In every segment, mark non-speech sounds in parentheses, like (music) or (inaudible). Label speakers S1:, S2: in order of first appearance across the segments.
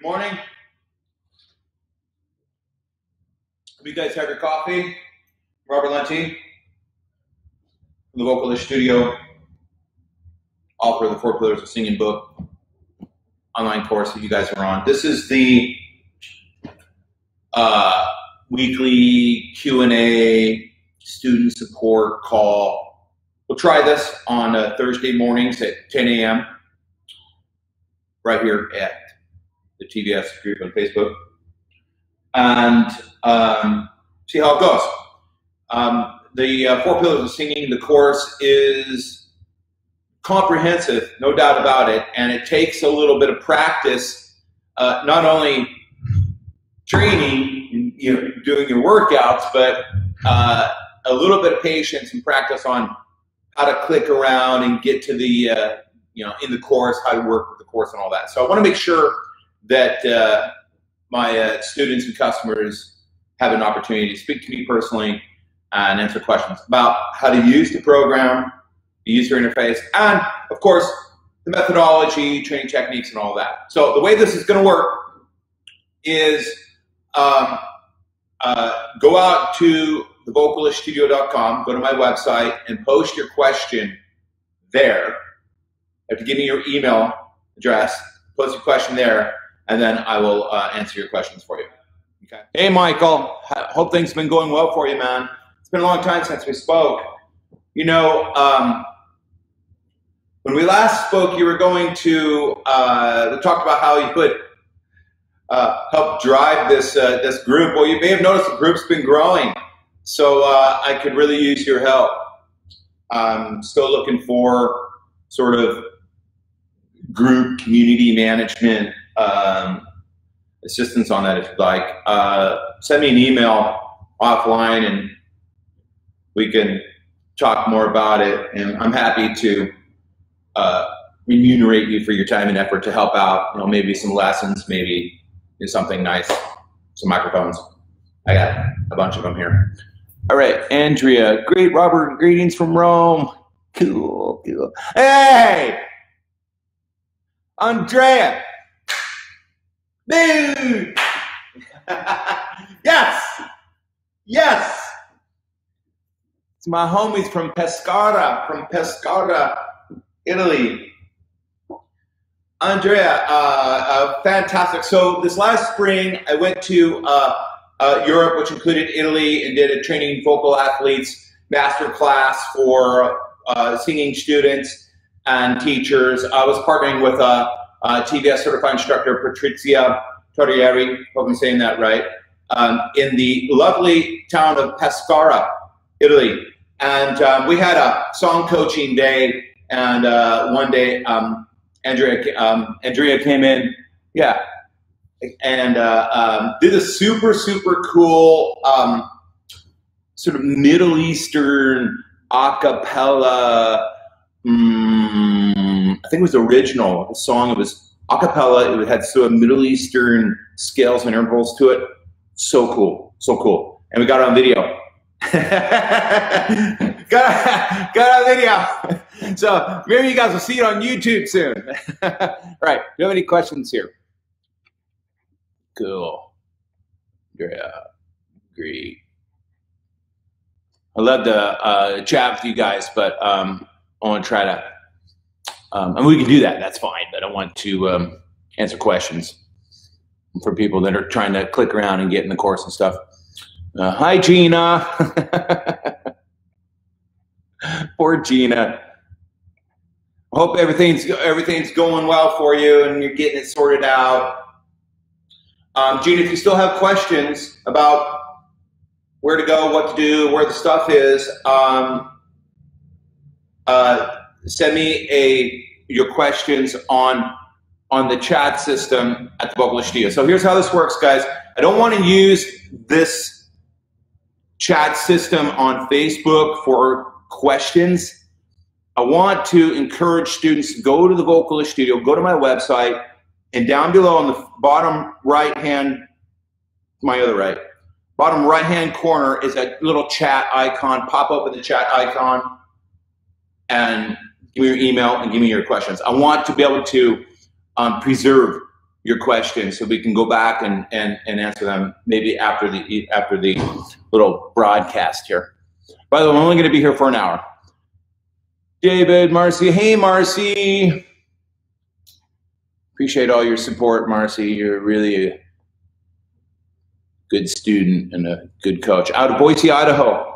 S1: Good morning. Hope you guys have your coffee. Robert Lunte from the Vocalist Studio. Author of the Four Pillars of Singing book, online course that you guys are on. This is the uh, weekly Q&A student support call. We'll try this on uh, Thursday mornings at 10 a.m. right here at the TVS group on Facebook, and um, see how it goes. Um, the uh, Four Pillars of Singing, the course is comprehensive, no doubt about it, and it takes a little bit of practice, uh, not only training, you know, doing your workouts, but uh, a little bit of patience and practice on how to click around and get to the, uh, you know, in the course, how to work with the course and all that. So I want to make sure that uh, my uh, students and customers have an opportunity to speak to me personally and answer questions about how to use the program, the user interface, and of course, the methodology, training techniques, and all that. So the way this is going to work is um, uh, go out to thevocaliststudio.com, go to my website, and post your question there. You have to give me your email address, post your question there, and then I will uh, answer your questions for you. Okay. Hey, Michael. Hope things have been going well for you, man. It's been a long time since we spoke. You know, um, when we last spoke, you were going to uh, about how you could uh, help drive this uh, this group. Well, you may have noticed the group's been growing, so uh, I could really use your help. I'm still looking for sort of group community management um, assistance on that if you'd like. Uh, send me an email offline and we can talk more about it. And I'm happy to uh, remunerate you for your time and effort to help out. You know, maybe some lessons, maybe something nice, some microphones. I got a bunch of them here. All right, Andrea. Great, Robert. Greetings from Rome. Cool, cool. Hey, Andrea. Dude! (laughs) yes! Yes! It's my homies from Pescara, from Pescara, Italy. Andrea, uh, uh, fantastic. So this last spring, I went to uh, uh Europe, which included Italy, and did a training vocal athletes master class for uh, singing students and teachers. I was partnering with a uh, certified instructor Patrizia Torrieri, hope I'm saying that right, um, in the lovely town of Pescara, Italy. And um, we had a song coaching day, and uh, one day um, Andrea, um, Andrea came in, yeah, and uh, um, did a super, super cool um, sort of Middle Eastern a cappella. Um, I think it was original, the song. It was a cappella. It had sort of Middle Eastern scales and intervals to it. So cool, so cool. And we got it on video. (laughs) got, got on video. (laughs) So maybe you guys will see it on YouTube soon. (laughs) right. Do you have any questions here? Cool. Yeah. Great. I love to uh, chat with you guys, but um, I want to try to um, and we can do that. That's fine. But I don't want to um, answer questions for people that are trying to click around and get in the course and stuff. Uh, hi, Gina. (laughs) Poor Gina. Hope everything's everything's going well for you and you're getting it sorted out. Um, Gina, if you still have questions about where to go, what to do, where the stuff is, um, uh, send me a your questions on on the chat system at the Vocalist Studio. So here's how this works, guys. I don't want to use this chat system on Facebook for questions. I want to encourage students to go to the Vocalist Studio, go to my website, and down below on the bottom right hand, my other right, bottom right hand corner is a little chat icon. Pop open the chat icon and give me your email and give me your questions. I want to be able to um, preserve your questions so we can go back and, and, and answer them maybe after the after the little broadcast here. By the way, I'm only going to be here for an hour. David, Marcy, hey Marcy. Appreciate all your support, Marcy. You're really a good student and a good coach. Out of Boise, Idaho.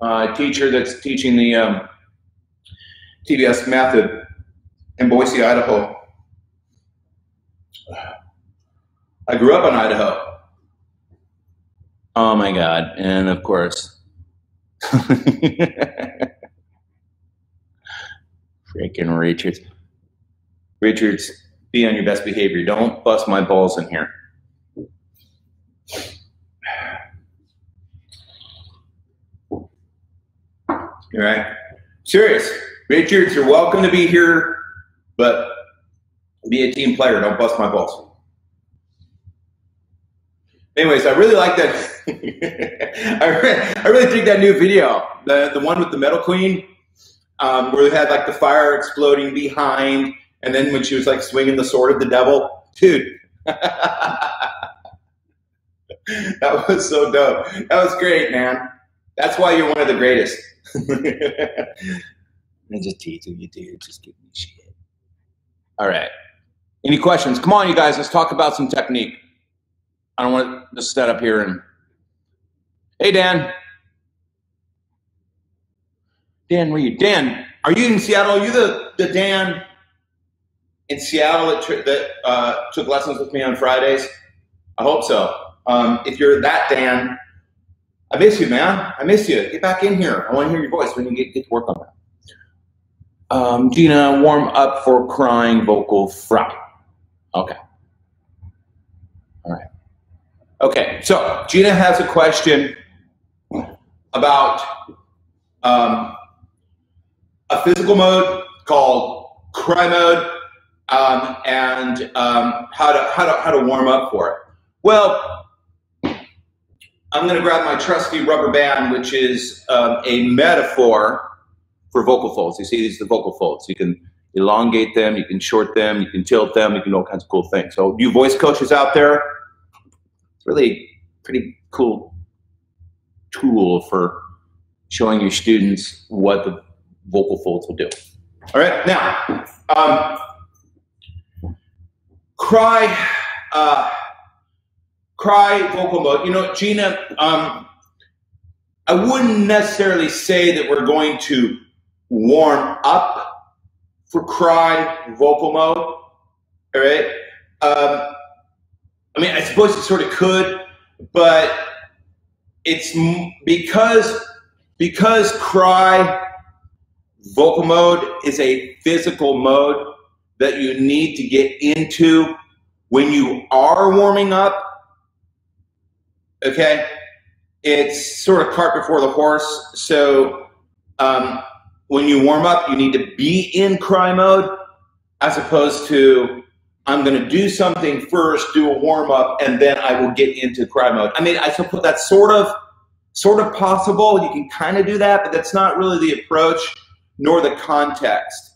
S1: Uh, teacher that's teaching the um, TVS method in Boise, Idaho. I grew up in Idaho. Oh my God. And of course, (laughs) freaking Richards. Richards, be on your best behavior. Don't bust my balls in here. All right. Serious. Richards, you're welcome to be here, but be a team player. Don't bust my balls. Anyways, I really like that. (laughs) I, really, I really dig that new video, the the one with the Metal Queen, um, where they had like the fire exploding behind, and then when she was like swinging the sword of the devil, dude. (laughs) that was so dope. That was great, man. That's why you're one of the greatest. (laughs) I just teasing you, dude. Just give me shit. All right. Any questions? Come on, you guys. Let's talk about some technique. I don't want to just set up here and. Hey, Dan. Dan Reed. Dan, are you in Seattle? Are you the, the Dan in Seattle that, that uh, took lessons with me on Fridays? I hope so. Um, if you're that Dan, I miss you, man. I miss you. Get back in here. I want to hear your voice when you get, get to work on that. Um, Gina, warm up for crying vocal fry. Okay. All right. Okay, so Gina has a question about um, a physical mode called cry mode um, and um, how to how to how to warm up for it. Well, I'm going to grab my trusty rubber band, which is um, a metaphor for vocal folds. You see, these are the vocal folds. You can elongate them, you can short them, you can tilt them, you can do all kinds of cool things. So, you voice coaches out there, it's really pretty cool tool for showing your students what the vocal folds will do. All right, now, um, cry, uh, cry vocal mode. You know, Gina, um, I wouldn't necessarily say that we're going to warm up for cry vocal mode. All right. Um, I mean, I suppose it sort of could, but it's because because cry vocal mode is a physical mode that you need to get into when you are warming up. Okay, it's sort of cart before the horse. So um, when you warm up, you need to be in cry mode as opposed to I'm going to do something first, do a warm up, and then I will get into cry mode. I mean, I suppose that's sort of sort of possible. You can kind of do that, but that's not really the approach nor the context.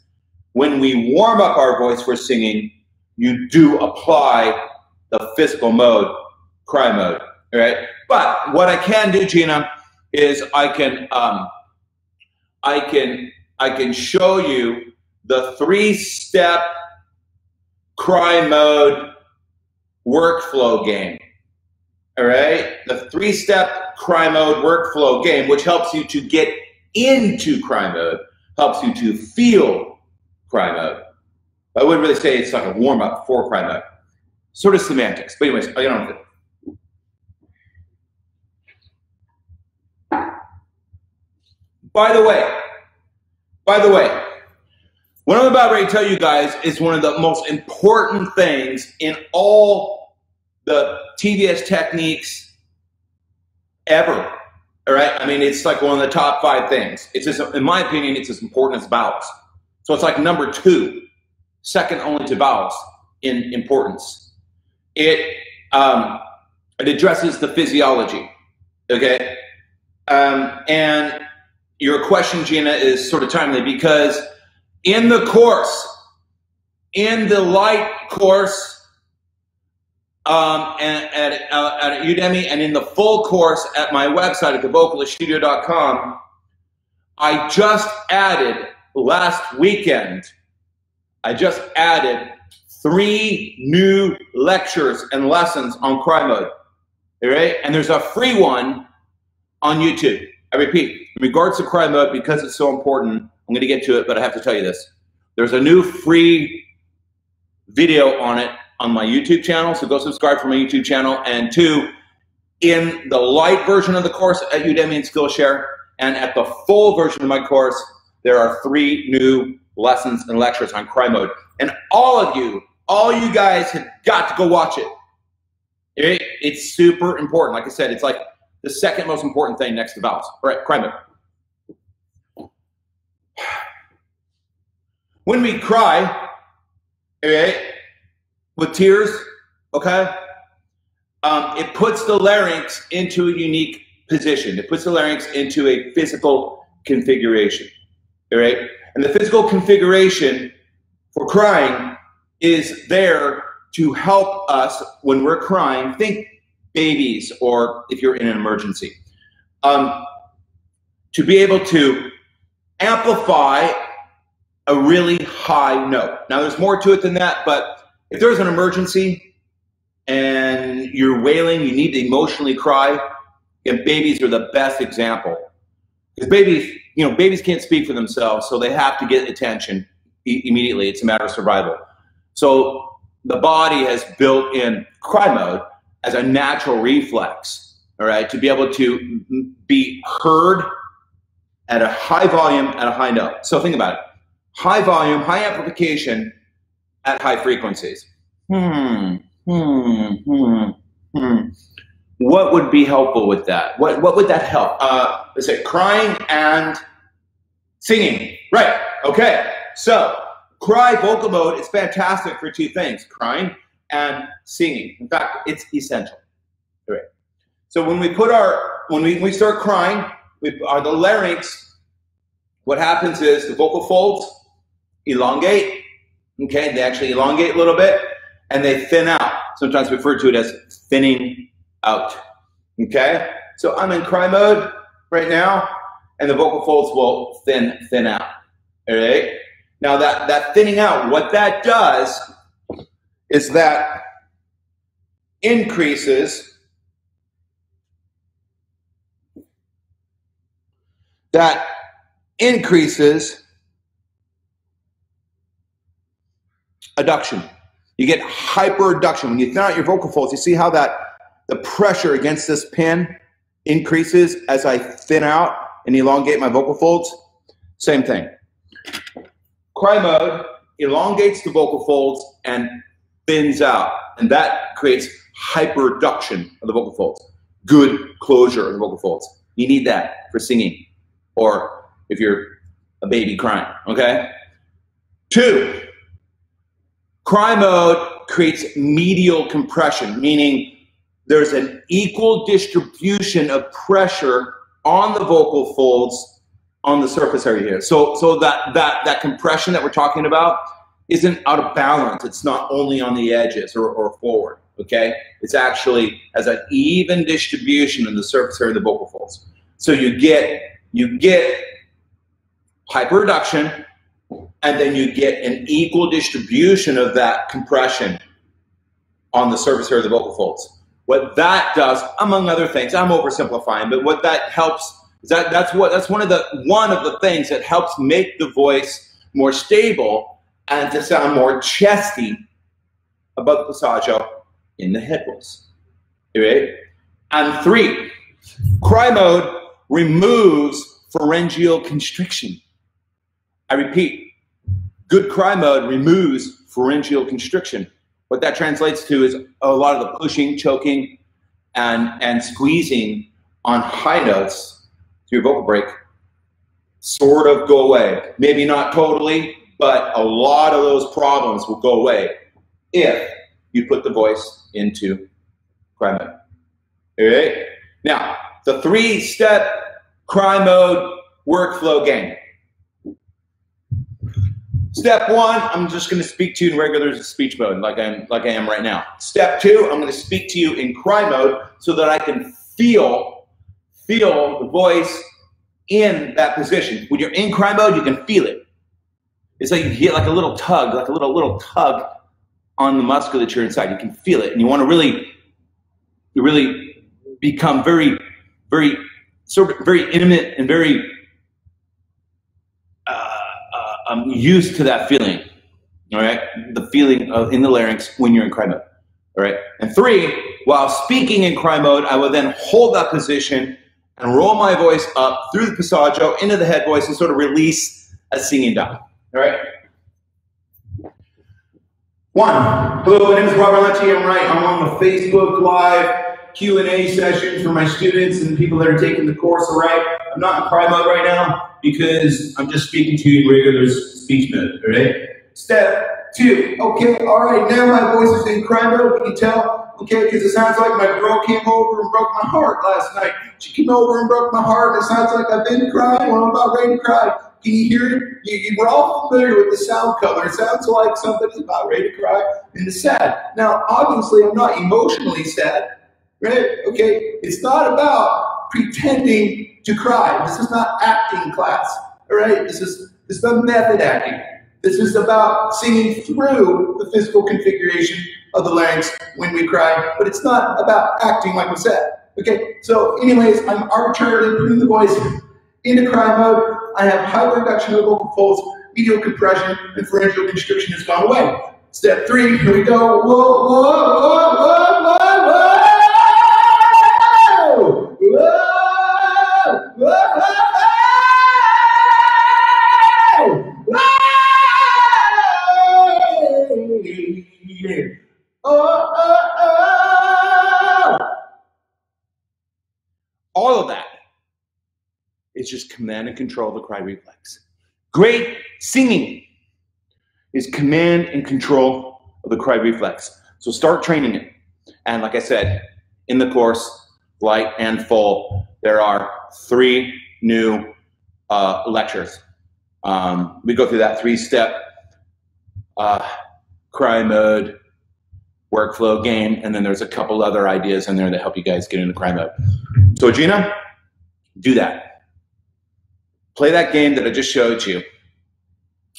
S1: When we warm up our voice for singing, you do apply the physical mode, cry mode, right? But what I can do, Gina, is I can um, I can I can show you the three-step cry mode workflow game. All right, the three step cry mode workflow game, which helps you to get into cry mode, helps you to feel cry mode. I wouldn't really say it's like a warm up for cry mode. Sort of semantics. But, anyways, I don't know. By the way, by the way, what I'm about ready to tell you guys is one of the most important things in all the TVS techniques ever. All right. I mean, it's like one of the top five things. It's just, in my opinion, it's as important as vowels. So it's like number two, second only to vowels in importance. It um, it addresses the physiology. Okay. Um, and your question, Gina, is sort of timely because in the course, in the light course um, and, at, uh, at Udemy and in the full course at my website at thevocaliststudio.com, I just added last weekend, I just added three new lectures and lessons on cry mode. All right? And there's a free one on YouTube. I repeat, in regards to cry mode, because it's so important, I'm going to get to it, but I have to tell you this. There's a new free video on it on my YouTube channel, so go subscribe for my YouTube channel. And two, in the light version of the course at Udemy and Skillshare, and at the full version of my course, there are three new lessons and lectures on cry mode. And all of you, all you guys have got to go watch it. it it's super important. Like I said, it's like the second most important thing next to vowels. Cry mode. When we cry, okay, with tears, okay, um, it puts the larynx into a unique position. It puts the larynx into a physical configuration. All right? And the physical configuration for crying is there to help us when we're crying. Think babies or if you're in an emergency. Um, to be able to amplify a really high note. Now, there's more to it than that, but if there's an emergency and you're wailing, you need to emotionally cry, and babies are the best example. Because babies, you know, babies can't speak for themselves, so they have to get attention immediately. It's a matter of survival. So the body has built in cry mode as a natural reflex, all right, to be able to be heard at a high volume at a high note. So think about it. High volume, high amplification at high frequencies. Hmm, hmm, hmm, hmm what would be helpful with that? What what would that help? Uh, let's say crying and singing. Right. Okay. So cry vocal mode is fantastic for two things: crying and singing. In fact, it's essential. Right. So when we put our when we, we start crying, we are the larynx. What happens is the vocal folds elongate. Okay, they actually elongate a little bit and they thin out. Sometimes referred to it as thinning out. Okay? So I'm in cry mode right now, and the vocal folds will thin thin out. All right? Now that, that thinning out, what that does is that increases that increases adduction. You get hyperadduction. When you thin out your vocal folds, you see how that the pressure against this pin increases as I thin out and elongate my vocal folds. Same thing. Cry mode elongates the vocal folds and thins out, and that creates hyperadduction of the vocal folds. Good closure of the vocal folds. You need that for singing or if you're a baby crying, okay? Two, cry mode creates medial compression, meaning there's an equal distribution of pressure on the vocal folds on the surface area here. So, so that, that, that compression that we're talking about isn't out of balance. It's not only on the edges or, or forward, okay? It's actually as an even distribution in the surface area of the vocal folds. So you get, you get hyperadduction and then you get an equal distribution of that compression on the surface area of the vocal folds. What that does, among other things, I'm oversimplifying, but what that helps is that that's what that's one of the one of the things that helps make the voice more stable and to sound more chesty above the passaggio in the head voice. Right? And three, cry mode removes pharyngeal constriction. I repeat, good cry mode removes pharyngeal constriction. What that translates to is a lot of the pushing, choking, and, and squeezing on high notes through vocal break sort of go away. Maybe not totally, but a lot of those problems will go away if you put the voice into cry mode. All right? Now, the three step cry mode workflow game. Step one, I'm just going to speak to you in regular speech mode, like I'm like I am right now. Step two, I'm going to speak to you in cry mode so that I can feel feel the voice in that position. When you're in cry mode, you can feel it. It's like you get like a little tug, like a little little tug on the musculature inside. You can feel it, and you want to really, you really become very, very sort of very intimate and very uh, uh, um, used to that feeling. All right, the feeling of in the larynx when you're in cry mode. All right, and three, while speaking in cry mode, I will then hold that position and roll my voice up through the passaggio into the head voice and sort of release a singing down. All right. One. Hello, my name is Robert Lunte. I'm right. I'm on the Facebook Live Q&A session for my students and people that are taking the course. All right. I'm not in cry mode right now because I'm just speaking to you in regular speech mode. All right. Step two. Okay. All right. Now my voice is in cry mode. You Can tell? Okay, because it sounds like my girl came over and broke my heart last night. She came over and broke my heart. It sounds like I've been crying when I'm about ready to cry. Can you hear it? You, we're all familiar with the sound color. It sounds like somebody's about ready to cry and is sad. Now, obviously, I'm not emotionally sad, right? Okay, it's not about pretending to cry. This is not acting class, all right? This is this is not method acting. This is about singing through the physical configuration of the larynx when we cry, but it's not about acting like we said. Okay, so anyways, I'm arbitrarily putting the voice into cry mode. I have high reduction of the vocal folds, medial compression, and pharyngeal constriction has gone away. Step three, here we go. Whoa, whoa, whoa, whoa, whoa, whoa! Command and control the cry reflex. Great singing is command and control of the cry reflex. So start training it. And like I said, in the course, light and full, there are three new uh, lectures. Um, we go through that three step uh, cry mode workflow game, and then there's a couple other ideas in there that help you guys get into cry mode. So, Gina, do that. Play that game that I just showed you.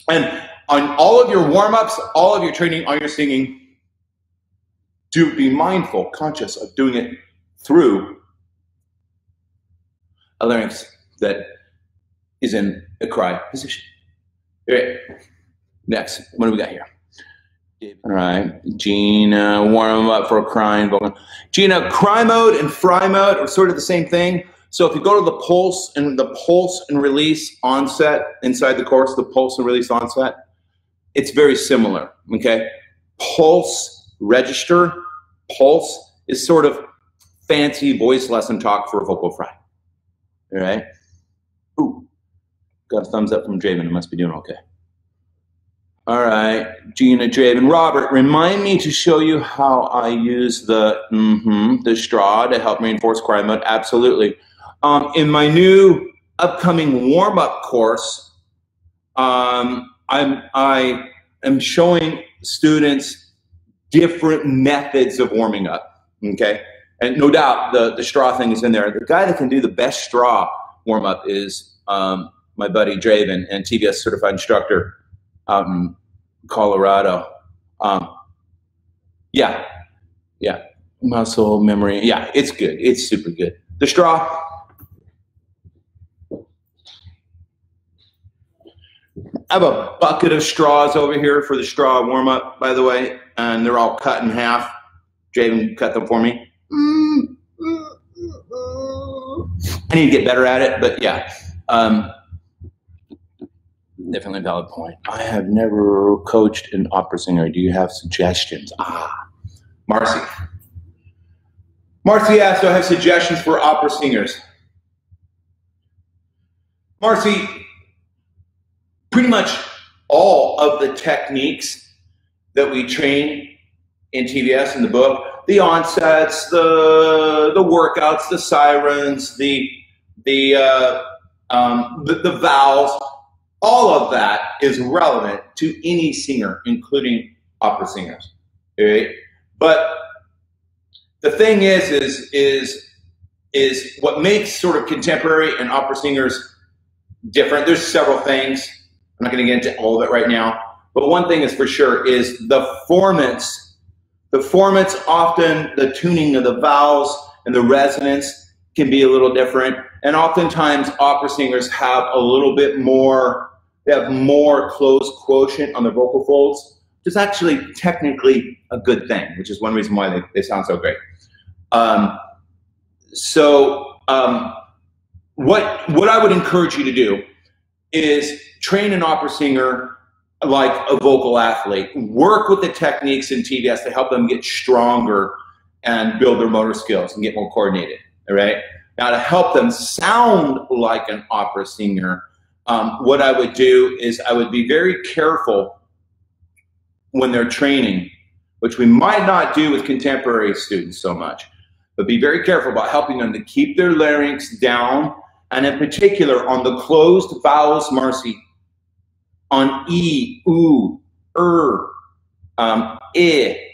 S1: And on all of your warm ups, all of your training, all your singing, do be mindful, conscious of doing it through a larynx that is in a cry position. All right. Next, what do we got here? All right, Gina, warm up for a crying vocal. Gina, cry mode and fry mode are sort of the same thing. So if you go to the pulse and the pulse and release onset inside the course, the pulse and release onset, it's very similar. Okay, pulse register, pulse is sort of fancy voice lesson talk for a vocal fry. All right. Ooh, got a thumbs up from Draven. I must be doing okay. All right, Gina, Draven, Robert, remind me to show you how I use the mm-hmm, the straw to help reinforce cry mode. Absolutely. Um, in my new upcoming warm up course, um, I'm, I am showing students different methods of warming up. Okay. And no doubt the, the straw thing is in there. The guy that can do the best straw warm up is um, my buddy Draven and TVS certified instructor out in Colorado. Um, yeah. Yeah. Muscle memory. Yeah. It's good. It's super good. The straw, I have a bucket of straws over here for the straw warm up, by the way, and they're all cut in half. Draven cut them for me. I need to get better at it, but yeah. Um, definitely a valid point. I have never coached an opera singer. Do you have suggestions? Ah, Marcy. Marcy asked, do I have suggestions for opera singers? Marcy, pretty much all of the techniques that we train in TVS in the book, the onsets, the the workouts, the sirens, the the uh, um, the, the vowels, all of that is relevant to any singer, including opera singers. Okay? But the thing is, is, is, is what makes sort of contemporary and opera singers different. There's several things. I'm not going to get into all of it right now. But one thing is for sure is the formants. The formants often, the tuning of the vowels and the resonance can be a little different. And oftentimes opera singers have a little bit more, they have more closed quotient on their vocal folds, which is actually technically a good thing, which is one reason why they, they sound so great. Um, so um, what, what I would encourage you to do is train an opera singer like a vocal athlete. Work with the techniques in TVS to help them get stronger and build their motor skills and get more coordinated. All right. Now, to help them sound like an opera singer, um, what I would do is I would be very careful when they're training, which we might not do with contemporary students so much, but be very careful about helping them to keep their larynx down, and in particular on the closed vowels, Marcy, on E, U, Er, um, I,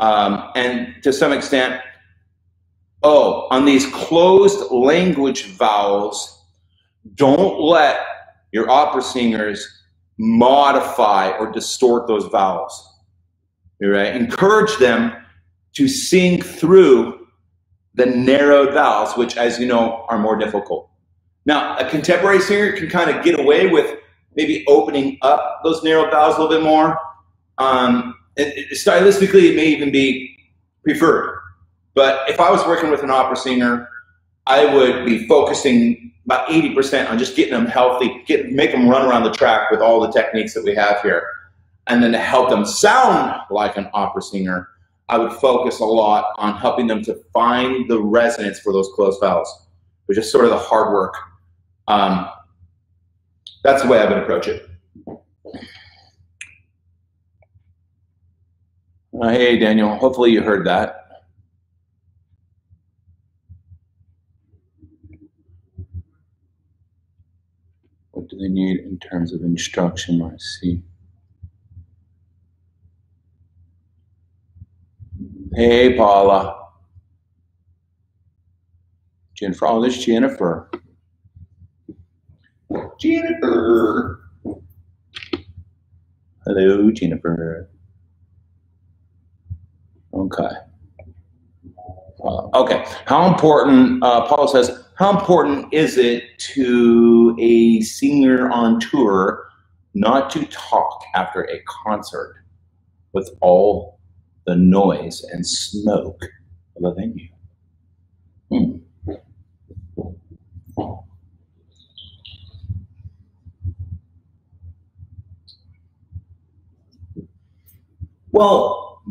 S1: um, and to some extent, O. On these closed language vowels, don't let your opera singers modify or distort those vowels. Right? Encourage them to sing through the narrowed vowels, which, as you know, are more difficult. Now, a contemporary singer can kind of get away with maybe opening up those narrow vowels a little bit more. Um, it, it, stylistically, it may even be preferred. But if I was working with an opera singer, I would be focusing about 80% on just getting them healthy, get, make them run around the track with all the techniques that we have here. And then to help them sound like an opera singer, I would focus a lot on helping them to find the resonance for those closed vowels, which is sort of the hard work. Um, that's the way I would approach it. Uh, hey, Daniel. Hopefully you heard that. What do they need in terms of instruction? I see. Hey, Paula. Jennifer. Oh, there's Jennifer. Jennifer. Hello, Jennifer. Okay. Uh, okay. How important, uh, Paul says, how important is it to a singer on tour not to talk after a concert with all the noise and smoke of a venue? Hmm. Well,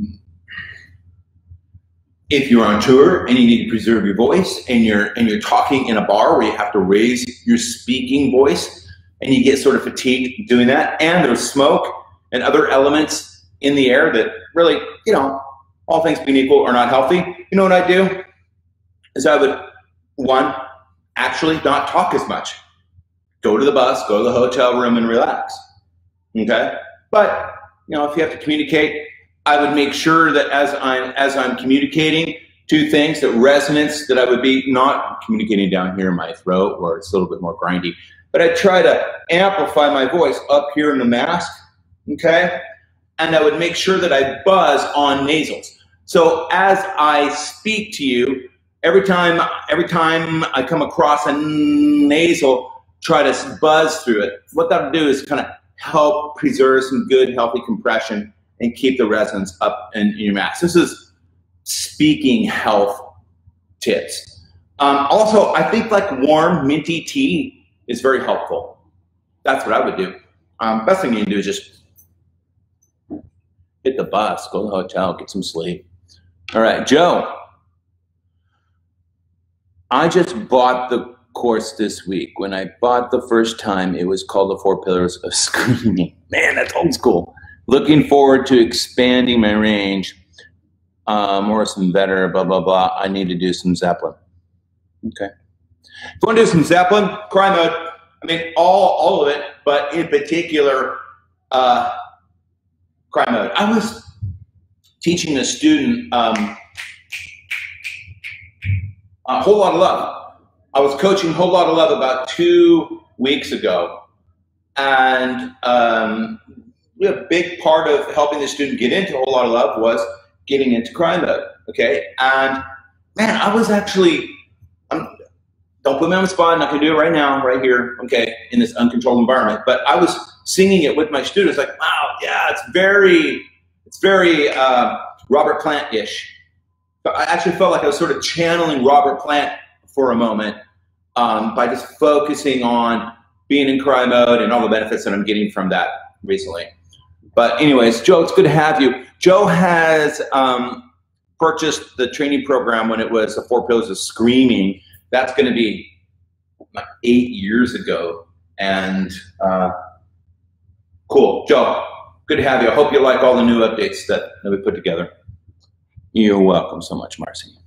S1: if you're on tour and you need to preserve your voice and you're and you're talking in a bar where you have to raise your speaking voice and you get sort of fatigued doing that and there's smoke and other elements in the air that really, you know, all things being equal are not healthy. You know what I do? Is I would one actually not talk as much. Go to the bus, go to the hotel room and relax. Okay? But, you know, if you have to communicate, I would make sure that as I'm as I'm communicating two things, that resonance that I would be not communicating down here in my throat where it's a little bit more grindy, but I try to amplify my voice up here in the mask, okay? And I would make sure that I buzz on nasals. So as I speak to you, every time every time I come across a nasal, try to buzz through it. What that'll do is kind of help preserve some good, healthy compression and keep the resonance up in, in your mask. This is speaking health tips. Um, also, I think like warm minty tea is very helpful. That's what I would do. Um, best thing you can do is just hit the bus, go to the hotel, get some sleep. All right, Joe. I just bought the course this week. When I bought the first time, it was called The Four Pillars of (laughs) Screaming. Man, that's old school. Looking forward to expanding my range. Uh, Morrison better, blah, blah, blah. I need to do some Zeppelin. Okay. If you want to do some Zeppelin, cry mode, I mean, all, all of it, but in particular, uh, cry mode. I was teaching a student um, a whole lot of love. I was coaching whole lot of love about two weeks ago, and um, a big part of helping the student get into whole lot of love was getting into cry mode. Okay, and man, I was actually. I'm, don't put me on the spot. I'm not gonna do it right now, right here. Okay, in this uncontrolled environment. But I was singing it with my students. Like, wow, yeah, it's very, it's very uh, Robert Plant-ish. But I actually felt like I was sort of channeling Robert Plant for a moment um, by just focusing on being in cry mode and all the benefits that I'm getting from that recently. But anyways, Joe, it's good to have you. Joe has um, purchased the training program when it was the Four Pillars of Screaming. That's going to be like eight years ago, and uh, cool, Joe. Good to have you. I hope you like all the new updates that, that we put together. You're welcome so much, Marcy.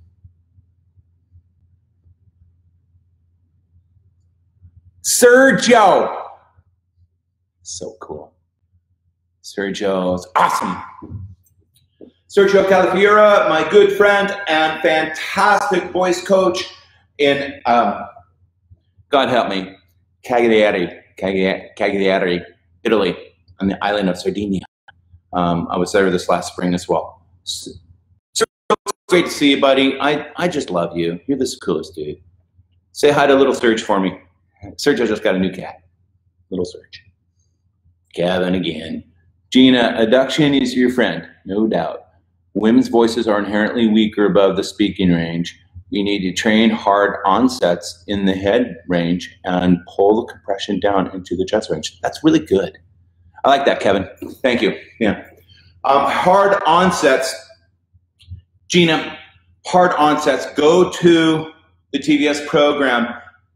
S1: Sergio. So cool. Sergio's awesome. Sergio Calafiera, my good friend and fantastic voice coach in, um, God help me, Cagliari, Cagliari, Italy, on the island of Sardinia. Um, I was there this last spring as well. Great to see you, buddy. I, I just love you. You're the coolest dude. Say hi to little Serge for me. Sergio just got a new cat. Little Serge. Kevin again. Gina, adduction is your friend, no doubt. Women's voices are inherently weaker above the speaking range. You need to train hard onsets in the head range and pull the compression down into the chest range. That's really good. I like that, Kevin. Thank you. Yeah. Um, hard onsets. Gina, hard onsets. Go to the TVS program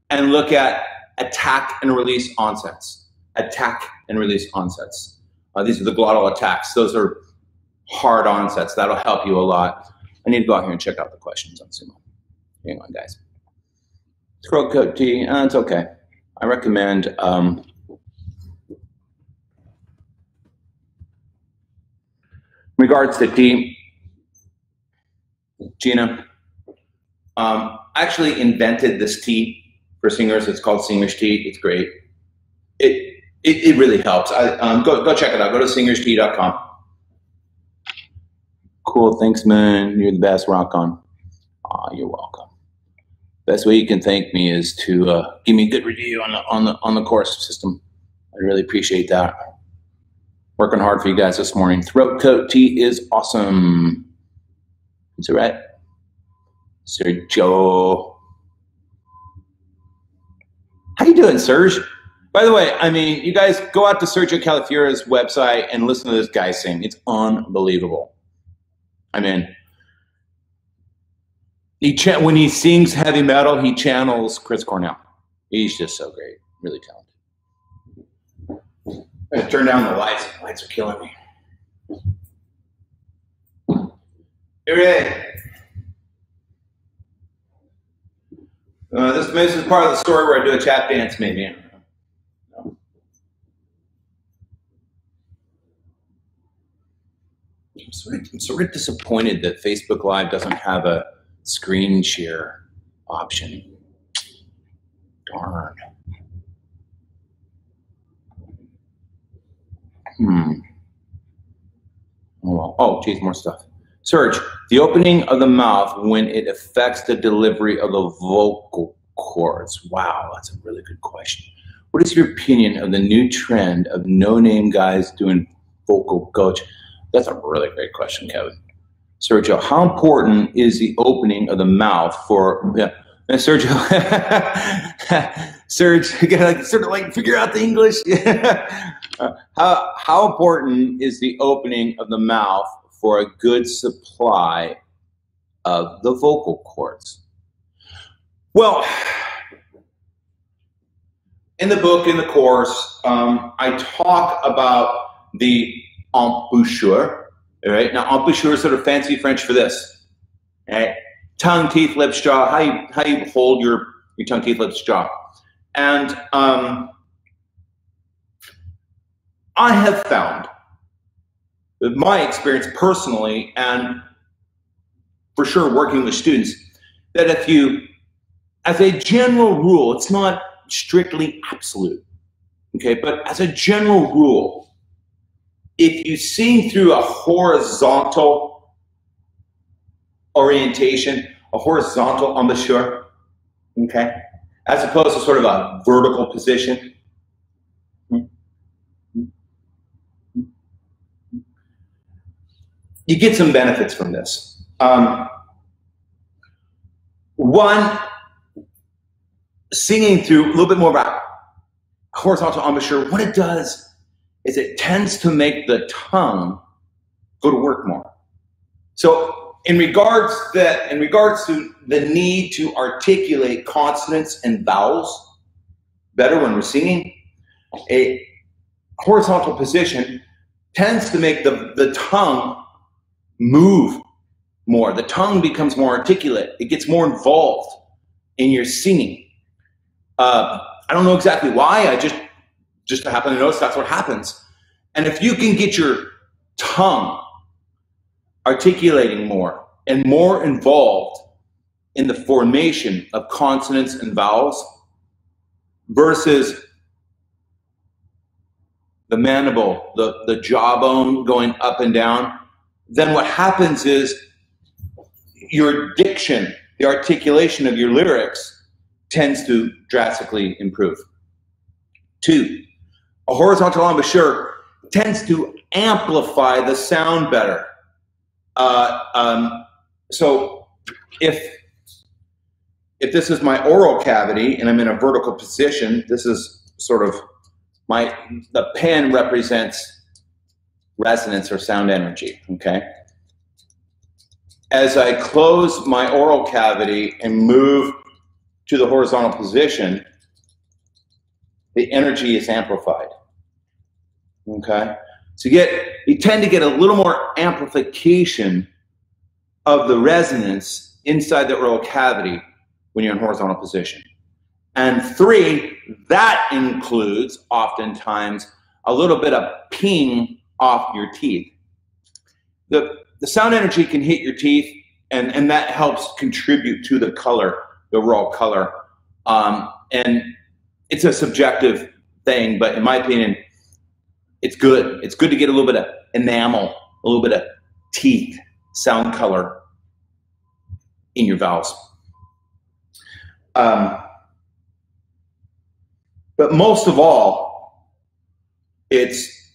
S1: and look at attack and release onsets. Attack and release onsets. Uh, these are the glottal attacks. Those are hard onsets. That'll help you a lot. I need to go out here and check out the questions on Sumo. Hang on, guys. Scroll code T, uh, it's okay. I recommend um, regards to tea, Gina, um, actually invented this tea for singers. It's called Singer's Tea. It's great. It it, it really helps. I, um, go go check it out. Go to singerstea.com. Cool. Thanks, man. You're the best. Rock on. Aw, you're welcome. Best way you can thank me is to uh, give me a good review on the on the on the course system. I really appreciate that. Working hard for you guys this morning. Throat coat tea is awesome. It's all right. Joe. How you doing, Serge? By the way, I mean, you guys go out to Sergio Calafiera's website and listen to this guy sing. It's unbelievable. I mean, he cha- when he sings heavy metal, he channels Chris Cornell. He's just so great, really talented. I'm turn down the lights. The lights are killing me. Hooray! Uh, this, this is part of the story where I do a chat dance, maybe. I'm sort, of, I'm sort of disappointed that Facebook Live doesn't have a screen share option. Darn. Hmm. Oh, well. oh, geez, more stuff. Serge, the opening of the mouth when it affects the delivery of the vocal cords. Wow, that's a really good question. What is your opinion of the new trend of no-name guys doing vocal coach? That's a really great question, Kevin. Sergio, how important is the opening of the mouth for yeah, (laughs) Sergio? (laughs) Gotta like, sort of like figure out the English. (laughs) uh, how how important is the opening of the mouth for a good supply of the vocal cords? Well, in the book, in the course, um, I talk about the embouchure. Right now, embouchure is sort of fancy French for this. Tongue, teeth, lips, jaw. How you how you hold your your tongue, teeth, lips, jaw. And um, I have found, my experience personally, and for sure working with students, that if you, as a general rule, it's not strictly absolute, okay, but as a general rule, if you sing through a horizontal orientation, a horizontal embouchure, okay, as opposed to sort of a vertical position, you get some benefits from this. Um, one, singing through a little bit more about horizontal embouchure, what it does is it tends to make the tongue go to work more. So in regards that in regards to the need to articulate consonants and vowels better when we're singing, a horizontal position tends to make the, the tongue move more. The tongue becomes more articulate. It gets more involved in your singing. Uh, I don't know exactly why. I just just happen to notice that's what happens. And if you can get your tongue articulating more and more involved in the formation of consonants and vowels versus the mandible, the, the jawbone going up and down, then what happens is your diction, the articulation of your lyrics, tends to drastically improve. Two, a horizontal embouchure tends to amplify the sound better. Uh, um, so if if this is my oral cavity and I'm in a vertical position, this is sort of my the pen represents resonance or sound energy, okay? As I close my oral cavity and move to the horizontal position, the energy is amplified. Okay? So you get you tend to get a little more amplification of the resonance inside the oral cavity when you're in horizontal position. And three, that includes oftentimes a little bit of ping off your teeth. The, the sound energy can hit your teeth, and, and that helps contribute to the color, the raw color. Um, and it's a subjective thing, but in my opinion, it's good. It's good to get a little bit of enamel, a little bit of teeth, sound color in your vowels. Um, but most of all, it's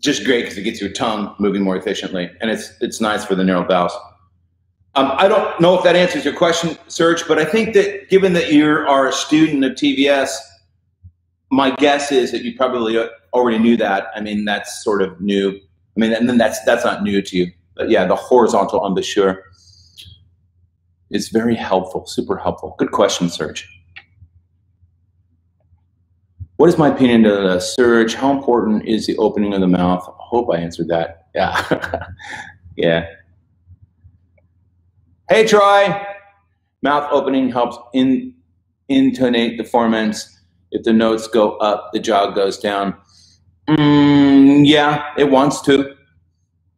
S1: just great because it gets your tongue moving more efficiently, and it's it's nice for the neural vowels. Um, I don't know if that answers your question, Serge, but I think that given that you are a student of TVS, my guess is that you probably already knew that. I mean, that's sort of new. I mean, and then that's that's not new to you. But yeah, the horizontal embouchure is very helpful, super helpful. Good question, Serge. What is my opinion to the surge? How important is the opening of the mouth? I hope I answered that. Yeah. (laughs) yeah. Hey, Troy. Mouth opening helps in, intonate the formants. If the notes go up, the jaw goes down. Mm, yeah, it wants to,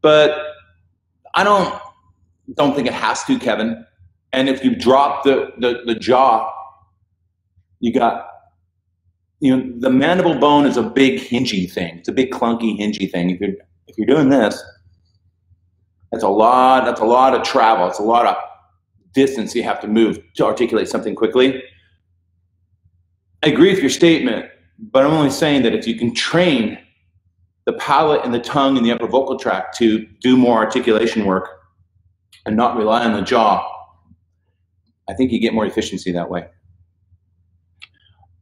S1: but I don't don't think it has to, Kevin. And if you drop the, the, the jaw, you got you know, the mandible bone is a big hingy thing. It's a big clunky hingy thing. If you're if you're doing this, that's a lot. That's a lot of travel. It's a lot of distance you have to move to articulate something quickly. I agree with your statement, but I'm only saying that if you can train the palate and the tongue and the upper vocal tract to do more articulation work and not rely on the jaw, I think you get more efficiency that way.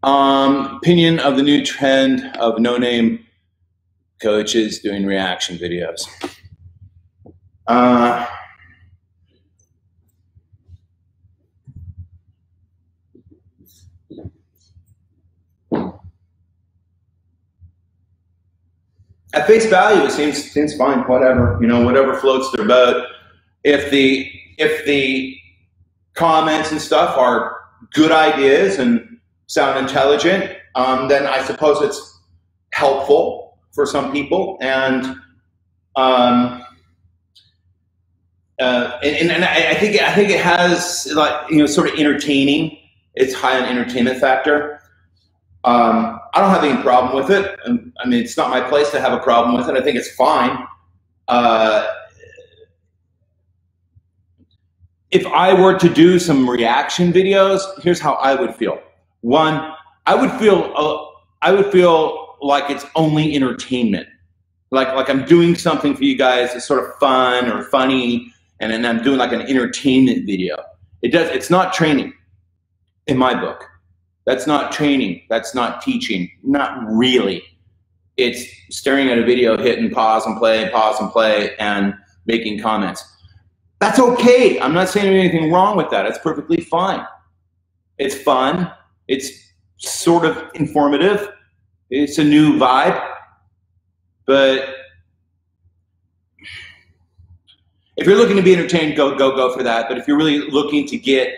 S1: Um, opinion of the new trend of no name coaches doing reaction videos. Uh, at face value, it seems seems fine. Whatever you know, whatever floats their boat. If the if the comments and stuff are good ideas and sound intelligent, um, then I suppose it's helpful. for some people, and um, uh, and, and I think I think it has like you know sort of entertaining. It's high on entertainment factor. Um, I don't have any problem with it. I mean, it's not my place to have a problem with it. I think it's fine. Uh, if I were to do some reaction videos, here's how I would feel. One, I would feel uh, I would feel like it's only entertainment, like like I'm doing something for you guys that's sort of fun or funny, and then I'm doing like an entertainment video. It does. It's not training, in my book. That's not training. That's not teaching. Not really. It's staring at a video, hitting pause and play, pause and play, and making comments. That's okay. I'm not saying anything wrong with that. It's perfectly fine. It's fun. It's sort of informative. It's a new vibe. But if you're looking to be entertained, go, go, go for that. But if you're really looking to get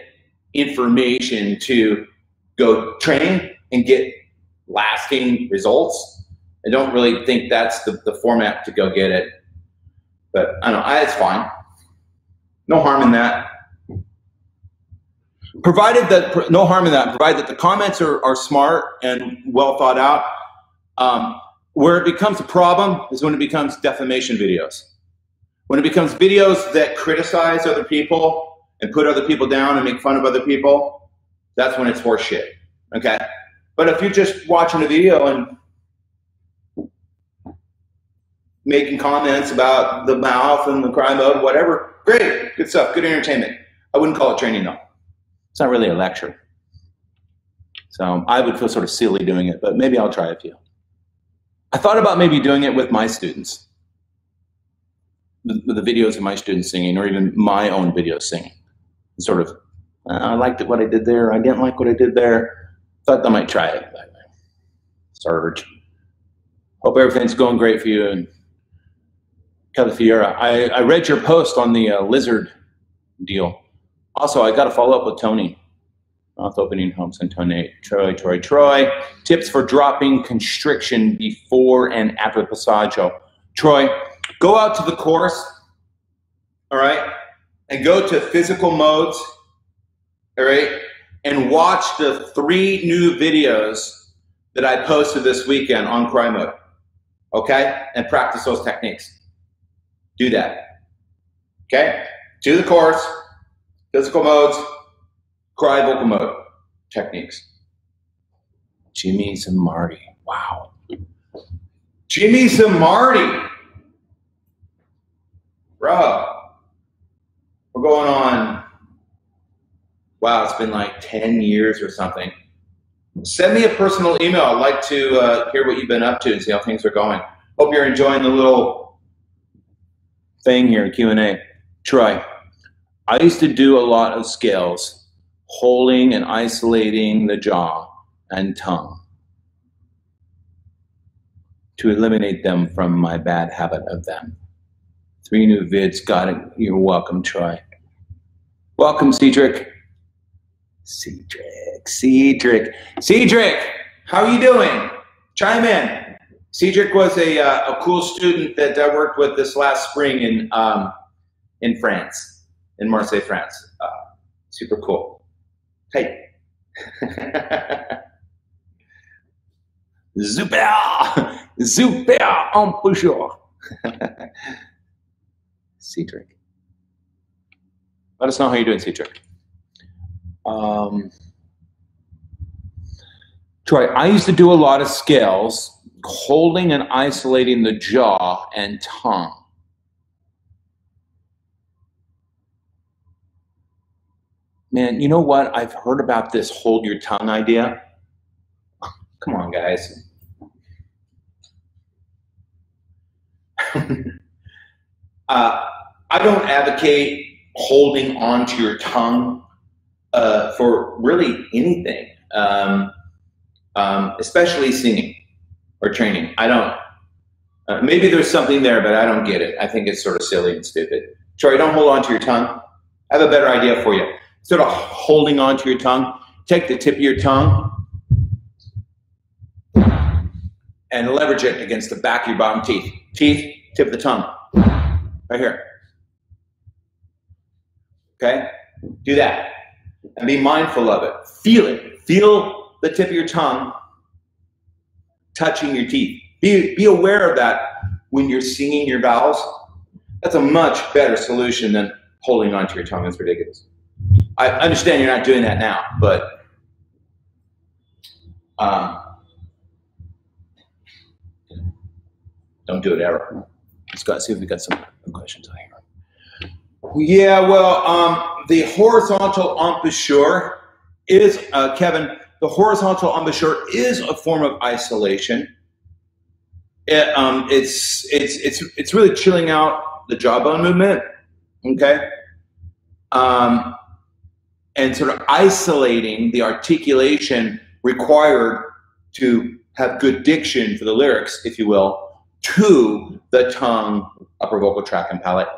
S1: information to go train and get lasting results, I don't really think that's the, the format to go get it. But I don't know, it's fine. No harm in that. Provided that, no harm in that, provided that the comments are, are smart and well thought out. Um, where it becomes a problem is when it becomes defamation videos. When it becomes videos that criticize other people and put other people down and make fun of other people, that's when it's horseshit. Okay? But if you're just watching a video and making comments about the mouth and the cry mode, whatever, Great, good stuff, good entertainment. I wouldn't call it training though. It's not really a lecture. So I would feel sort of silly doing it, but maybe I'll try a few. I thought about maybe doing it with my students, the, the videos of my students singing, or even my own videos singing. Sort of, uh, I liked what I did there. I didn't like what I did there. Thought I might try it. Serge. Hope everything's going great for you and Calafiera, I, I read your post on the uh, lizard deal. Also, I got to follow up with Tony. Mouth opening homes and Tony. Troy, Troy, Troy. Tips for dropping constriction before and after passaggio. Troy, go out to the course, all right, and go to physical modes, all right, and watch the three new videos that I posted this weekend on cry mode, okay, and practice those techniques do that. Okay? Do the course, physical modes, cry vocal mode techniques. Jimmy Zamardi. Wow. Jimmy Zamardi. Bro. We're going on, wow, it's been like 10 years or something. Send me a personal email. I'd like to uh, hear what you've been up to and see how things are going. Hope you're enjoying the little thing here, Q&A. Troy, I used to do a lot of scales, holding and isolating the jaw and tongue to eliminate them from my bad habit of them. Three new vids, got it. You're welcome, Troy. Welcome, Cedric. Cedric, Cedric, Cedric, how are you doing? Chime in. Cedric was a, uh, a cool student that I worked with this last spring in, um, in France, in Marseille, France. Uh, super cool. Hey. (laughs) super! Super en bonjour. (laughs) Cedric. Let us know how you're doing, Cedric. Um, Troy, I used to do a lot of scales holding and isolating the jaw and tongue. Man, you know what? I've heard about this hold your tongue idea. Come on, guys. (laughs) uh, I don't advocate holding onto your tongue uh, for really anything, um, um, especially singing or training. I don't. Uh, maybe there's something there, but I don't get it. I think it's sort of silly and stupid. Troy, don't hold on to your tongue. I have a better idea for you. Instead of holding on to your tongue, take the tip of your tongue and leverage it against the back of your bottom teeth. Teeth, tip of the tongue, right here. Okay? Do that. And be mindful of it. Feel it. Feel the tip of your tongue touching your teeth. Be, be aware of that when you're singing your vowels. That's a much better solution than holding onto your tongue. That's ridiculous. I understand you're not doing that now, but um, don't do it ever. Let's go see if we got some questions on here. Yeah, well, um, the horizontal embouchure is, uh, Kevin, the horizontal embouchure is a form of isolation. It, um, it's, it's, it's, it's really chilling out the jawbone movement, okay? Um, and sort of isolating the articulation required to have good diction for the lyrics, if you will, to the tongue, upper vocal tract, and palate,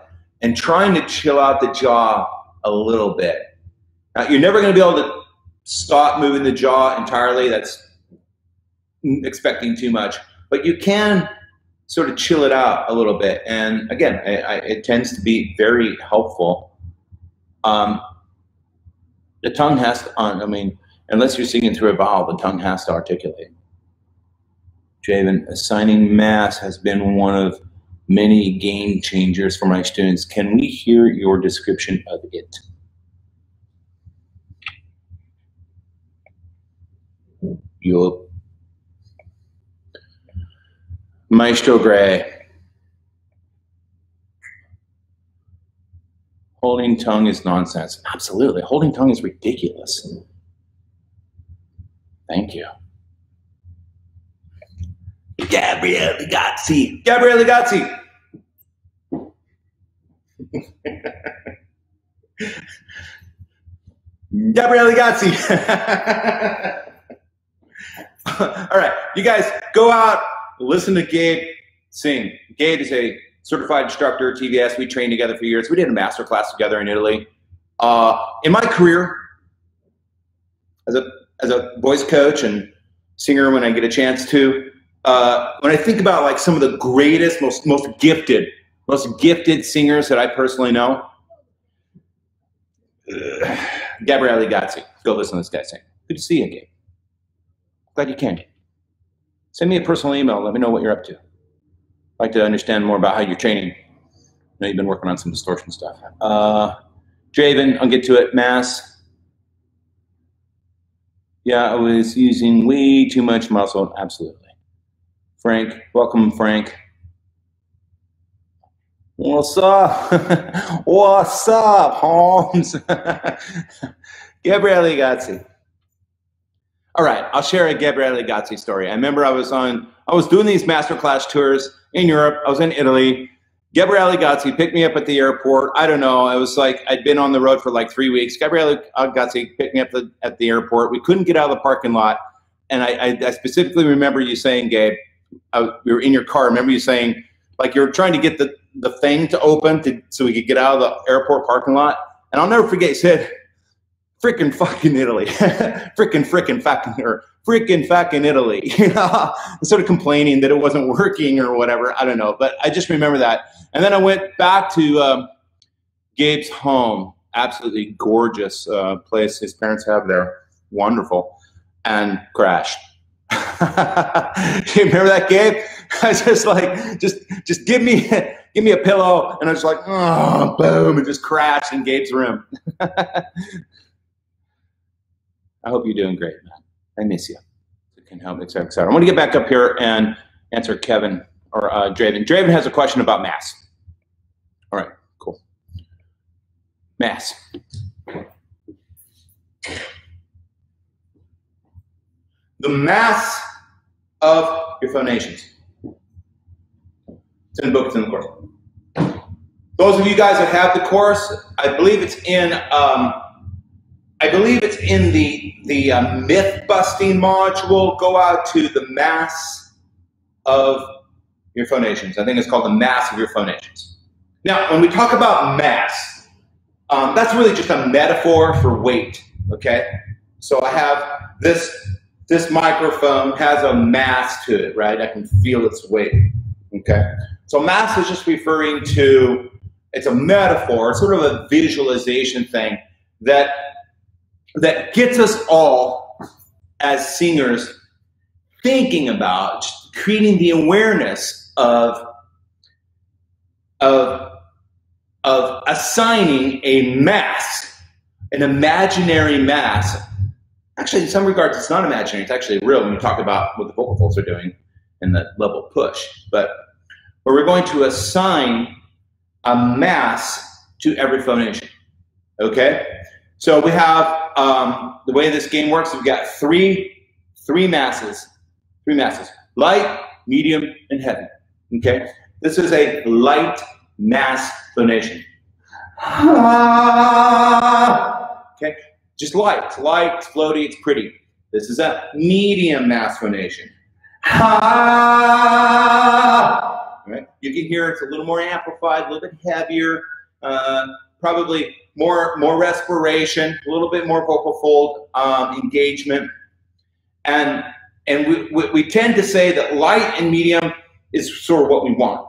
S1: and trying to chill out the jaw a little bit. Now, you're never going to be able to stop moving the jaw entirely. That's expecting too much, but you can sort of chill it out a little bit. And again, I, I, it tends to be very helpful. Um, the tongue has to, I mean, unless you're singing through a vowel, the tongue has to articulate. Draven, assigning mass has been one of many game changers for my students. Can we hear your description of it? You'll Maestro Gray. Holding tongue is nonsense. Absolutely. Holding tongue is ridiculous. Thank you. Gabriele Gazzi. Gabriele Gazzi. Gabriele Gazzi. (laughs) All right, you guys go out, listen to Gabe sing. Gabe is a certified instructor, TVS. We trained together for years. We did a master class together in Italy. Uh, in my career, as a as a voice coach and singer, when I get a chance to, uh, when I think about like some of the greatest, most most gifted, most gifted singers that I personally know, uh, Gabriele Gazzi. Go listen to this guy sing. Good to see you, Gabe. Glad you came. Send me a personal email. Let me know what you're up to. Like to understand more about how you're training. I know you've been working on some distortion stuff. Uh, Draven, I'll get to it. Mass. Yeah, I was using way too much muscle. Absolutely. Frank, welcome, Frank. What's up? (laughs) What's up, Holmes? (laughs) Gabriele Gazzi. All right, I'll share a Gabriele Gazzi story. I remember I was on, I was doing these masterclass tours in Europe. I was in Italy. Gabriele Gazzi picked me up at the airport. I don't know. I was like, I'd been on the road for like three weeks. Gabriele Gazzi picked me up the, at the airport. We couldn't get out of the parking lot. And I, I, I specifically remember you saying, Gabe, I, we were in your car. I remember you saying, like, you're trying to get the, the thing to open to, so we could get out of the airport parking lot. And I'll never forget, you said, freaking fucking Italy, (laughs) freaking freaking fucking or freaking fucking Italy, (laughs) you know, sort of complaining that it wasn't working or whatever. I don't know, but I just remember that. And then I went back to um, Gabe's home, absolutely gorgeous uh, place his parents have there, wonderful, and crashed. Do (laughs) you remember that, Gabe? I was just like, just just give me give me a pillow, and I was like, oh, boom, and just crashed in Gabe's room. I hope you're doing great, man. I miss you. Can help, et cetera, et cetera. I want to get back up here and answer Kevin or uh, Draven. Draven has a question about mass. All right, cool. Mass. The mass of your phonations. It's in the book, it's in the course. Those of you guys that have the course, I believe it's in um, I believe it's in the the uh, myth busting module. Go out to the mass of your phonations. I think it's called the mass of your phonations. Now, when we talk about mass, um, that's really just a metaphor for weight. Okay, so I have this this microphone has a mass to it, right? I can feel its weight. Okay. So mass is just referring to it's a metaphor, sort of a visualization thing that that gets us all as singers thinking about creating the awareness of of of assigning a mass, an imaginary mass. Actually, in some regards, it's not imaginary. It's actually real when you talk about what the vocal folds are doing in the level push. But where we're going to assign a mass to every phonation. Okay? So we have um, the way this game works. We've got three three masses, three masses: light, medium, and heavy. Okay. This is a light mass phonation. (laughs) Okay. Just light. It's light. It's floaty. It's pretty. This is a medium mass phonation. (laughs) Right? You can hear it's a little more amplified, a little bit heavier. Uh, probably more more respiration, a little bit more vocal fold um, engagement, and and we, we, we tend to say that light and medium is sort of what we want.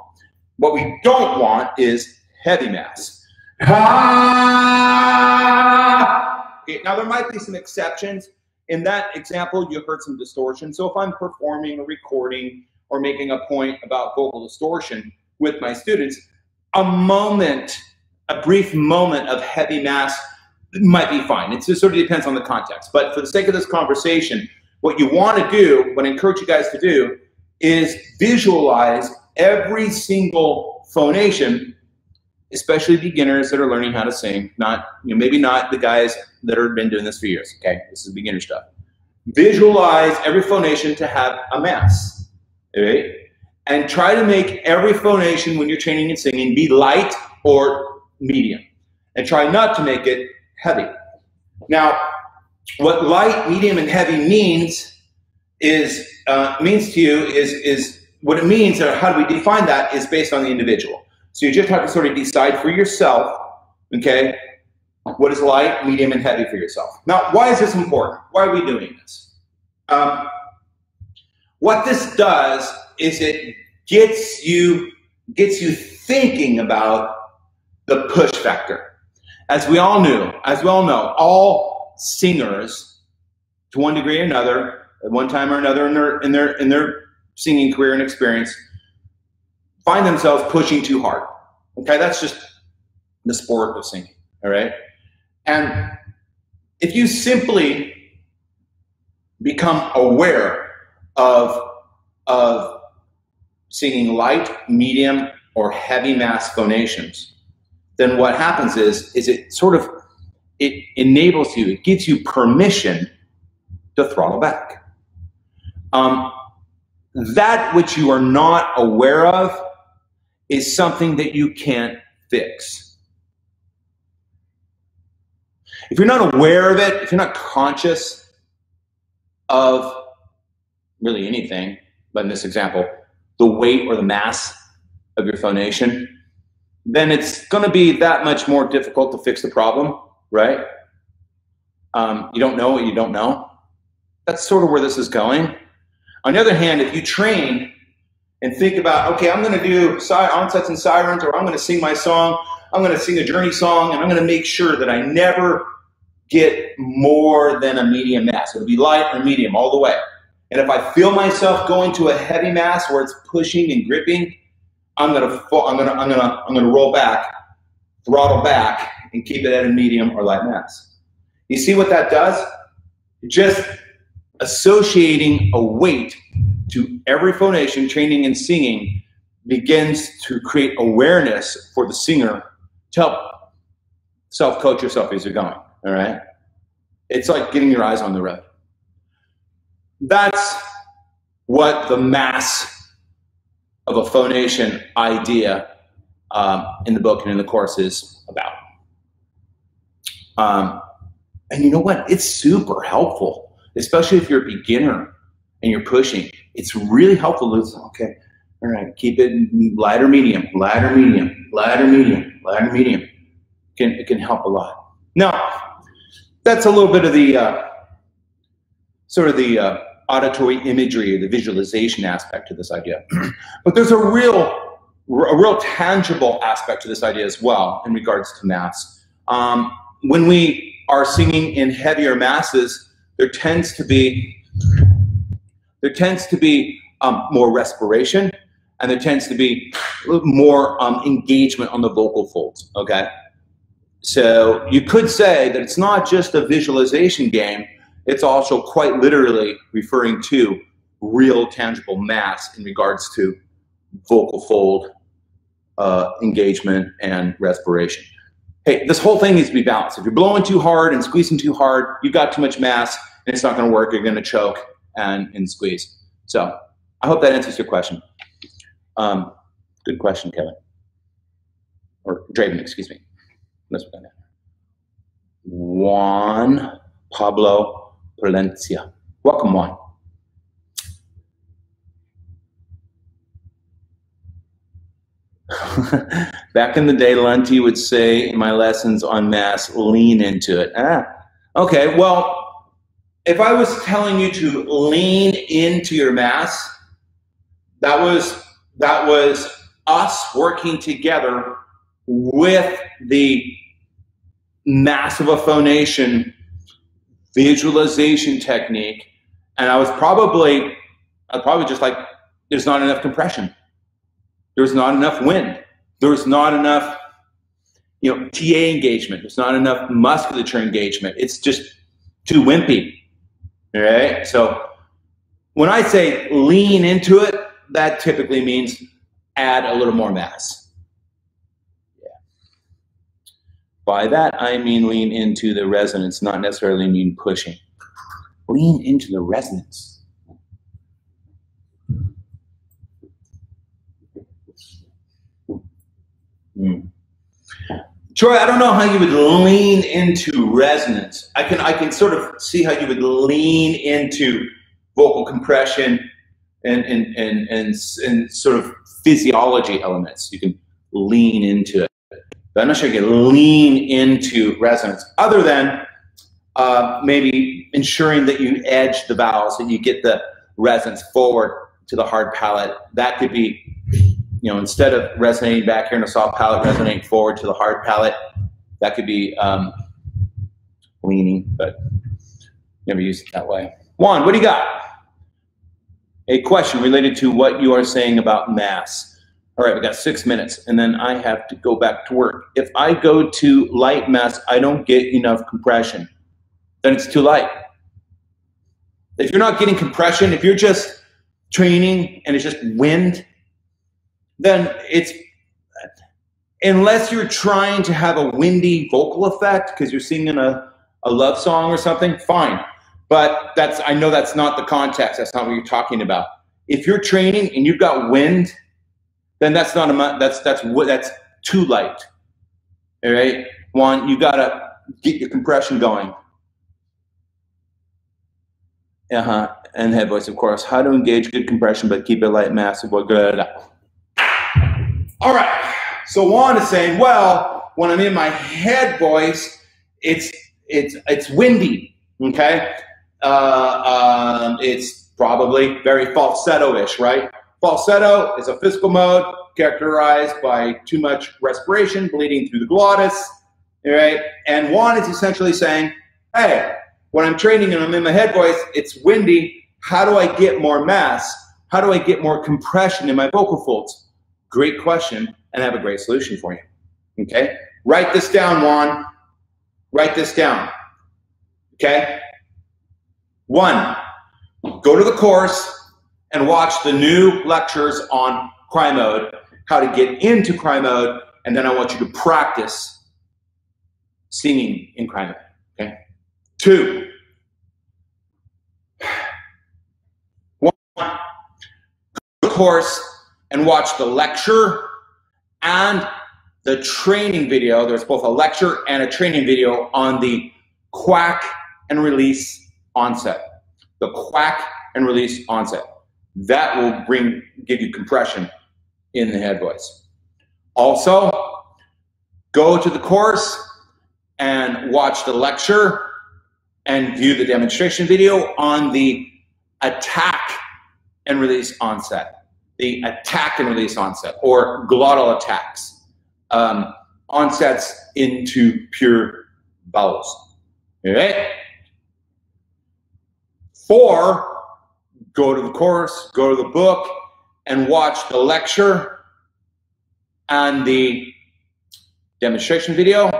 S1: What we don't want is heavy mass. (laughs) Okay, now there might be some exceptions. In that example, you heard some distortion. So if I'm performing or recording or making a point about vocal distortion with my students, a moment a brief moment of heavy mass might be fine. It just sort of depends on the context. But for the sake of this conversation, what you want to do, what I encourage you guys to do, is visualize every single phonation, especially beginners that are learning how to sing. Not, you know, maybe not the guys that have been doing this for years. Okay, this is beginner stuff. Visualize every phonation to have a mass. Right? And try to make every phonation when you're training and singing be light or medium and try not to make it heavy. Now, what light, medium, and heavy means is uh, means to you is is what it means or how do we define that is based on the individual. So you just have to sort of decide for yourself, okay, what is light, medium, and heavy for yourself. Now, why is this important? Why are we doing this? Um, what this does is it gets you gets you thinking about the push factor. As we all knew, as we all know, all singers, to one degree or another, at one time or another in their in their in their singing career and experience, find themselves pushing too hard. Okay, that's just the sport of singing. All right, and if you simply become aware of of singing light, medium, or heavy mass phonations, then what happens is is it sort of it enables you, it gives you permission to throttle back. Um, that which you are not aware of is something that you can't fix. If you're not aware of it, if you're not conscious of really anything, but in this example, the weight or the mass of your phonation, then it's going to be that much more difficult to fix the problem, right? Um, you don't know what you don't know. That's sort of where this is going. On the other hand, if you train and think about, okay, I'm going to do onsets and sirens, or I'm going to sing my song, I'm going to sing a journey song, and I'm going to make sure that I never get more than a medium mass. It'll be light or medium all the way. And if I feel myself going to a heavy mass where it's pushing and gripping, I'm gonna fall, I'm gonna I'm gonna I'm gonna roll back, throttle back, and keep it at a medium or light mass. You see what that does? Just associating a weight to every phonation, training and singing begins to create awareness for the singer to help self-coach yourself as you're going. All right. It's like getting your eyes on the road. That's what the mass of a phonation idea um, in the book and in the course is about. Um, and you know what? It's super helpful, especially if you're a beginner and you're pushing. It's really helpful to okay, all right, keep it lighter medium, lighter medium, lighter medium, lighter medium. It can, it can help a lot. Now, that's a little bit of the uh, sort of the uh, auditory imagery, the visualization aspect to this idea. (clears throat) but there's a real, a real tangible aspect to this idea as well in regards to mass. Um, when we are singing in heavier masses, there tends to be there tends to be um, more respiration, and there tends to be more um, engagement on the vocal folds. Okay, so you could say that it's not just a visualization game; it's also quite literally referring to real, tangible mass in regards to vocal fold uh, engagement and respiration hey, this whole thing needs to be balanced. If you're blowing too hard and squeezing too hard, you've got too much mass and it's not going to work. You're going to choke and, and squeeze. So I hope that answers your question. Um, good question, Kevin. Or Draven, excuse me. Juan Pablo Palencia. Welcome, Juan. (laughs) Back in the day, Lunte would say in my lessons on mass, lean into it. Ah, okay. Well, if I was telling you to lean into your mass, that was that was us working together with the massive of a phonation visualization technique, and I was probably I probably just like there's not enough compression there's not enough wind. There's not enough, you know, TA engagement. There's not enough musculature engagement. It's just too wimpy. Right. So when I say lean into it, that typically means add a little more mass. Yeah. By that, I mean lean into the resonance, not necessarily mean pushing. Lean into the resonance. Mm. Troy, I don't know how you would lean into resonance. I can I can sort of see how you would lean into vocal compression and and and and, and sort of physiology elements. You can lean into it. I'm not sure you can lean into resonance, other than uh, maybe ensuring that you edge the vowels and you get the resonance forward to the hard palate. That could be you know, instead of resonating back here in a soft palate, resonating forward to the hard palate, that could be um, leaning, but never use it that way. Juan, what do you got? A question related to what you are saying about mass. All right, we got six minutes, and then I have to go back to work. If I go to light mass, I don't get enough compression. Then it's too light. If you're not getting compression, if you're just training and it's just wind, then it's unless you're trying to have a windy vocal effect because you're singing a, a love song or something, fine. But that's I know that's not the context. That's not what you're talking about. If you're training and you've got wind, then that's not a that's that's what that's too light. All right, Juan you gotta get your compression going. Uh huh. And head voice, of course. How to engage good compression but keep it light, massive. Blah, blah. All right. So Juan is saying, well, when I'm in my head voice, it's it's it's windy. Okay. Uh, um, it's probably very falsetto-ish, right? Falsetto is a physical mode characterized by too much respiration bleeding through the glottis. Right. And Juan is essentially saying, hey, when I'm training and I'm in my head voice, it's windy. How do I get more mass? How do I get more compression in my vocal folds? Great question, and I have a great solution for you. Okay? Write this down, Juan. Write this down. Okay? One, go to the course and watch the new lectures on cry mode, how to get into cry mode, and then I want you to practice singing in cry mode. Okay? Two, one, course and watch the lecture and the training video. There's both a lecture and a training video on the quack and release onset. The quack and release onset. That will bring give you compression in the head voice. Also, go to the course and watch the lecture and view the demonstration video on the attack and release onset, the attack and release onset, or glottal attacks, um, onsets into pure vowels. Okay? Four, go to the course, go to the book, and watch the lecture and the demonstration video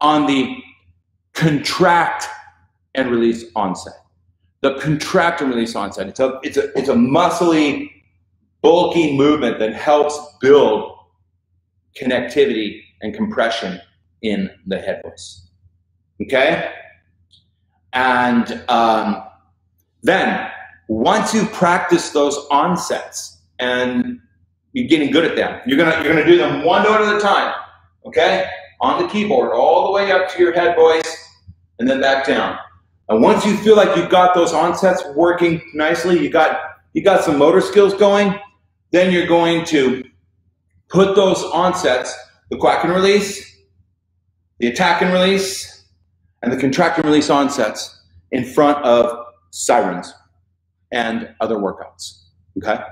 S1: on the contract and release onset. The contract and release onset. It's a, it's a, it's a muscly, bulky movement that helps build connectivity and compression in the head voice. Okay? And um, then, once you practice those onsets and you're getting good at them, you're gonna, you're gonna do them one note at a time. Okay? On the keyboard, all the way up to your head voice and then back down. And once you feel like you've got those onsets working nicely, you got you got some motor skills going, then you're going to put those onsets, the quack and release, the attack and release, and the contract and release onsets in front of sirens and other workouts. Okay?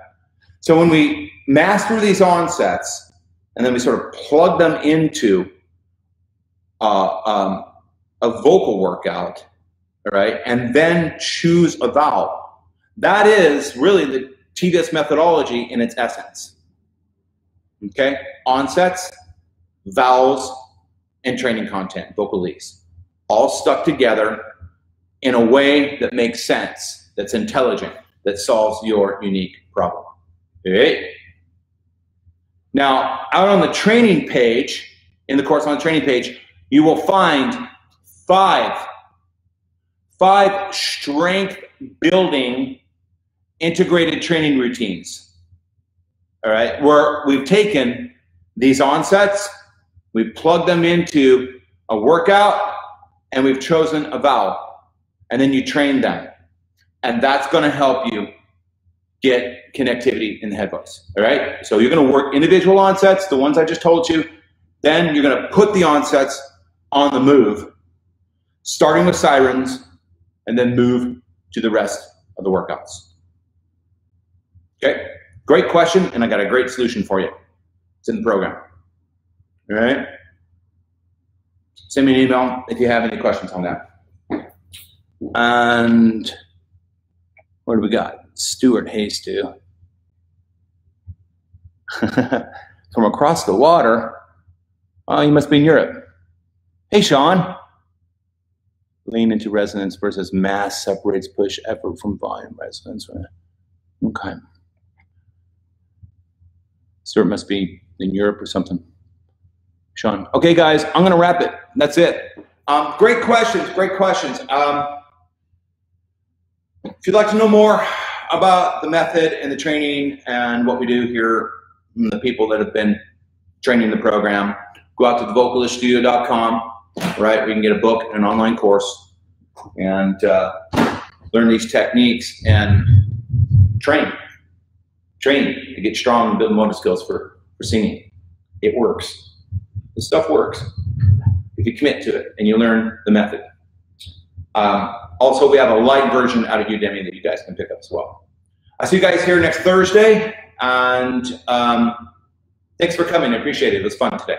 S1: So when we master these onsets and then we sort of plug them into uh, um, a vocal workout, all right, and then choose a vowel. That is really the TVS methodology in its essence. Okay, onsets, vowels, and training content, vocalese, all stuck together in a way that makes sense, that's intelligent, that solves your unique problem. Okay. Now, out on the training page, in the course on the training page, you will find five five strength building integrated training routines. All right, where we've taken these onsets, we've plugged them into a workout, and we've chosen a vowel, and then you train them. And that's going to help you get connectivity in the head voice. All right, so you're going to work individual onsets, the ones I just told you. Then you're going to put the onsets on the move, starting with sirens, and then move to the rest of the workouts. Okay, great question, and I got a great solution for you. It's in the program. All right? Send me an email if you have any questions on that. And what do we got? Stuart Hayes do. (laughs) From across the water. Oh, you must be in Europe. Hey, Sean lean into resonance versus mass separates push effort from volume resonance. Okay. Stuart must be in Europe or something. Sean. Okay, guys, I'm going to wrap it. That's it. Um, great questions. Great questions. Um, if you'd like to know more about the method and the training and what we do here, the people that have been training the program, go out to thevocaliststudio.com right? We can get a book and an online course and uh, learn these techniques and train. Train to get strong and build motor skills for, for singing. It works. This stuff works if you commit to it and you learn the method. Um, also, we have a light version out of Udemy that you guys can pick up as well. I see you guys here next Thursday, and um, thanks for coming. I appreciate it. It was fun today.